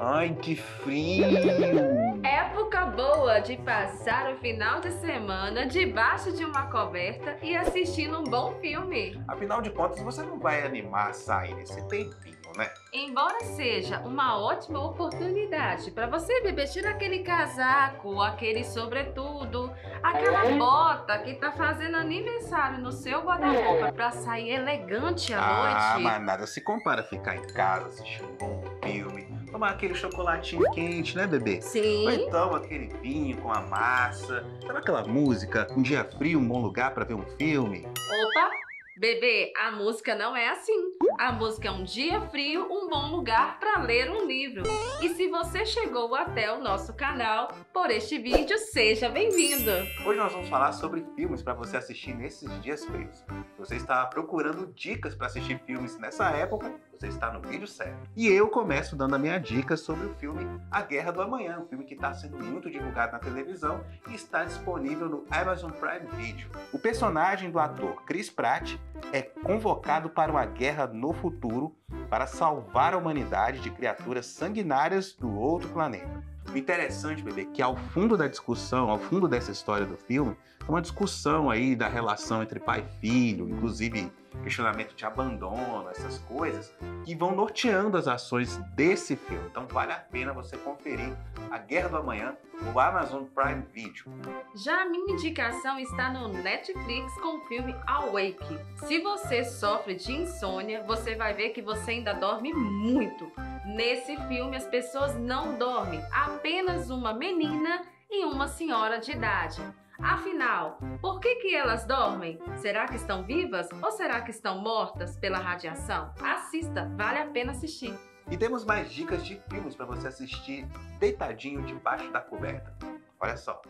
Ai, que frio! Época boa de passar o final de semana debaixo de uma coberta e assistindo um bom filme. Afinal de contas, você não vai animar a sair nesse tempinho, né? Embora seja uma ótima oportunidade para você beber, tirar aquele casaco, aquele sobretudo, aquela bota que tá fazendo aniversário no seu guarda-roupa para sair elegante à ah, noite. mas nada se compara a ficar em casa assistindo um bom filme, tomar aquele chocolatinho quente, né, bebê? Sim. Ou então aquele vinho com a massa. Sabe aquela música, um dia frio, um bom lugar para ver um filme? Opa! Bebê, a música não é assim. A música é um dia frio, um bom lugar para ler um livro. E se você chegou até o nosso canal por este vídeo, seja bem-vindo. Hoje nós vamos falar sobre filmes para você assistir nesses dias frios. Se você está procurando dicas para assistir filmes nessa época, você está no vídeo certo. E eu começo dando a minha dica sobre o filme A Guerra do Amanhã, um filme que está sendo muito divulgado na televisão e está disponível no Amazon Prime Video. O personagem do ator Chris Pratt é convocado para uma guerra no futuro para salvar a humanidade de criaturas sanguinárias do outro planeta. O interessante, bebê, que ao fundo da discussão, ao fundo dessa história do filme, é uma discussão aí da relação entre pai e filho, inclusive questionamento de abandono, essas coisas, que vão norteando as ações desse filme. Então vale a pena você conferir A Guerra do Amanhã no Amazon Prime Video. Já a minha indicação está no Netflix com o filme Awake. Se você sofre de insônia, você vai ver que você ainda dorme muito. Nesse filme, as pessoas não dormem, apenas uma menina e uma senhora de idade. Afinal, por que, que elas dormem? Será que estão vivas ou será que estão mortas pela radiação? Assista, vale a pena assistir. E temos mais dicas de filmes para você assistir deitadinho debaixo da coberta. Olha só.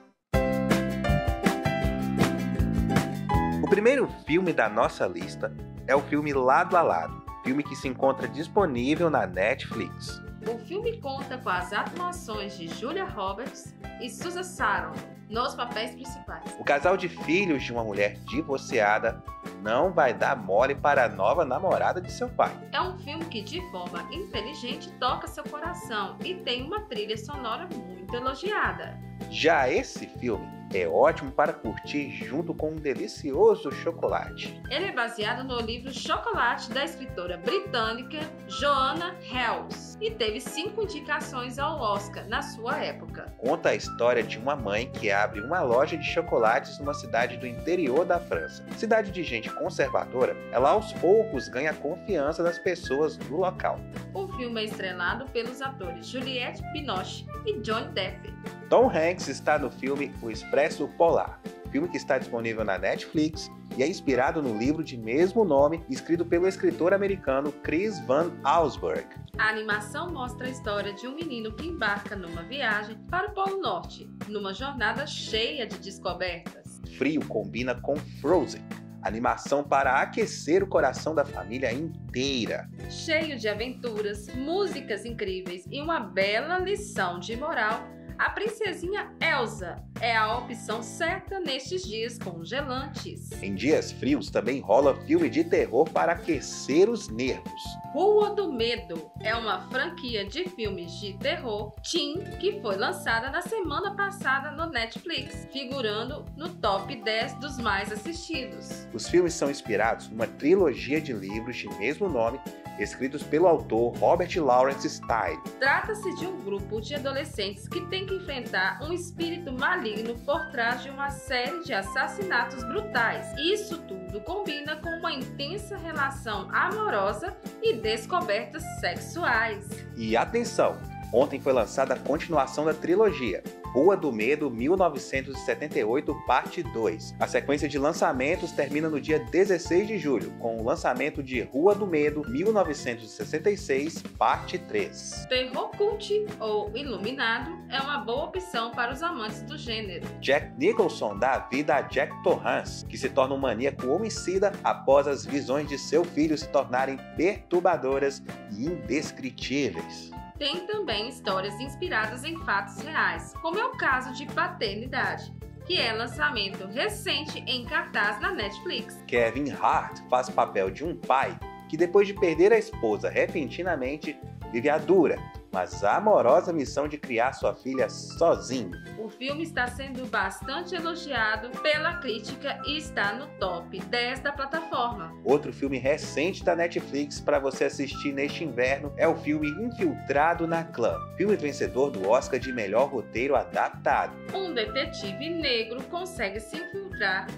O primeiro filme da nossa lista é o filme Lado a Lado, filme que se encontra disponível na Netflix. O filme conta com as atuações de Julia Roberts e Susan Sarandon nos papéis principais. O casal de filhos de uma mulher divorciada não vai dar mole para a nova namorada de seu pai. É um filme que, de forma inteligente, toca seu coração e tem uma trilha sonora muito elogiada. Já esse filme é ótimo para curtir junto com um delicioso chocolate. Ele é baseado no livro Chocolate da escritora britânica Joanna Hells e teve cinco indicações ao Oscar na sua época. Conta a história de uma mãe que abre uma loja de chocolates numa cidade do interior da França. Cidade de gente conservadora, ela aos poucos ganha a confiança das pessoas do local. O filme é estrelado pelos atores Juliette Binoche e Johnny Depp. Tom Hanks está no filme O Expresso Polar, filme que está disponível na Netflix e é inspirado no livro de mesmo nome, escrito pelo escritor americano Chris Van Allsburg. A animação mostra a história de um menino que embarca numa viagem para o Polo Norte, numa jornada cheia de descobertas. Frio combina com Frozen, animação para aquecer o coração da família inteira. Cheio de aventuras, músicas incríveis e uma bela lição de moral a princesinha Elsa é a opção certa nestes dias congelantes. Em dias frios também rola filme de terror para aquecer os nervos. Rua do Medo é uma franquia de filmes de terror teen que foi lançada na semana passada no Netflix, figurando no top 10 dos mais assistidos. Os filmes são inspirados numa trilogia de livros de mesmo nome escritos pelo autor Robert Lawrence Stein. Trata-se de um grupo de adolescentes que tem que enfrentar um espírito maligno por trás de uma série de assassinatos brutais. Isso tudo combina com uma intensa relação amorosa e descobertas sexuais. E atenção! Ontem foi lançada a continuação da trilogia, Rua do Medo 1978, parte 2. A sequência de lançamentos termina no dia 16 de julho, com o lançamento de Rua do Medo 1966, parte 3. Terror cult ou iluminado é uma boa opção para os amantes do gênero. Jack Nicholson dá vida a Jack Torrance, que se torna um maníaco homicida após as visões de seu filho se tornarem perturbadoras e indescritíveis. Tem também histórias inspiradas em fatos reais, como é o caso de Paternidade, que é lançamento recente em cartaz na Netflix. Kevin Hart faz papel de um pai que, depois de perder a esposa repentinamente, vive a dura mas amorosa missão de criar sua filha sozinho. O filme está sendo bastante elogiado pela crítica e está no top 10 da plataforma. Outro filme recente da Netflix para você assistir neste inverno é o filme Infiltrado na Clã, filme vencedor do Oscar de melhor roteiro adaptado. Um detetive negro consegue se infiltrar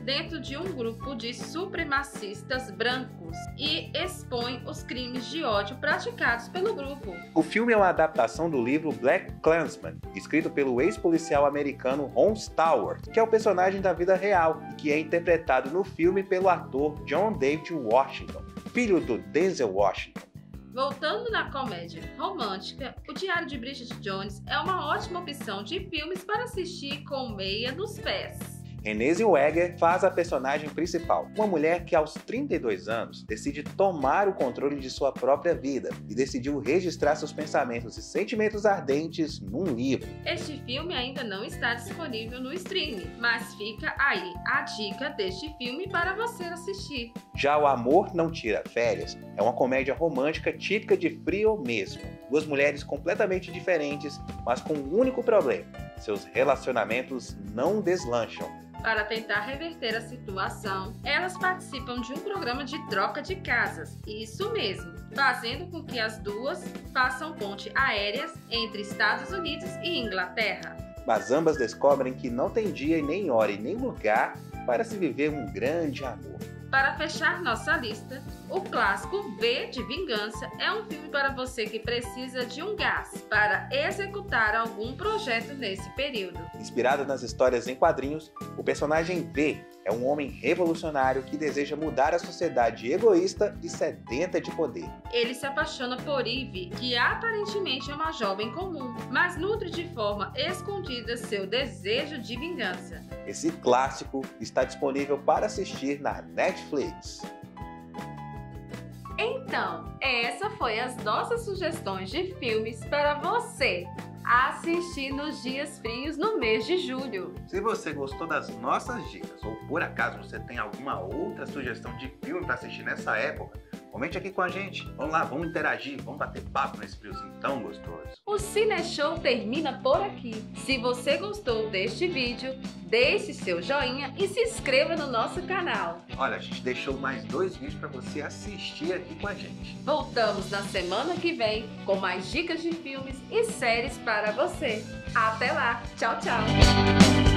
dentro de um grupo de supremacistas brancos e expõe os crimes de ódio praticados pelo grupo. O filme é uma adaptação do livro Black Klansman, escrito pelo ex-policial americano Ron Stallworth, que é o personagem da vida real e que é interpretado no filme pelo ator John David Washington, filho do Denzel Washington. Voltando na comédia romântica, O Diário de Bridget Jones é uma ótima opção de filmes para assistir com meia nos pés. Renée Zellweger faz a personagem principal, uma mulher que aos 32 anos decide tomar o controle de sua própria vida e decidiu registrar seus pensamentos e sentimentos ardentes num livro. Este filme ainda não está disponível no streaming, mas fica aí a dica deste filme para você assistir. Já O Amor Não Tira Férias é uma comédia romântica típica de frio mesmo. Duas mulheres completamente diferentes, mas com um único problema: seus relacionamentos não deslancham para tentar reverter a situação, elas participam de um programa de troca de casas, isso mesmo, fazendo com que as duas façam ponte aéreas entre Estados Unidos e Inglaterra. Mas ambas descobrem que não tem dia e nem hora e nem lugar para se viver um grande amor. Para fechar nossa lista, o clássico V de Vingança é um filme para você que precisa de um gás para executar algum projeto nesse período. Inspirado nas histórias em quadrinhos, o personagem V é um homem revolucionário que deseja mudar a sociedade egoísta e sedenta de poder. Ele se apaixona por Eve, que aparentemente é uma jovem comum, mas nutre de forma escondida seu desejo de vingança. Esse clássico está disponível para assistir na Netflix. Então, essa foi as nossas sugestões de filmes para você assistir nos dias frios no mês de julho. Se você gostou das nossas dicas ou por acaso você tem alguma outra sugestão de filme para assistir nessa época, Comente aqui com a gente. Vamos lá, vamos interagir, vamos bater papo nesse friozinho tão gostoso. O Cine Show termina por aqui. Se você gostou deste vídeo, deixe seu joinha e se inscreva no nosso canal. Olha, a gente deixou mais dois vídeos para você assistir aqui com a gente. Voltamos na semana que vem com mais dicas de filmes e séries para você. Até lá, tchau, tchau.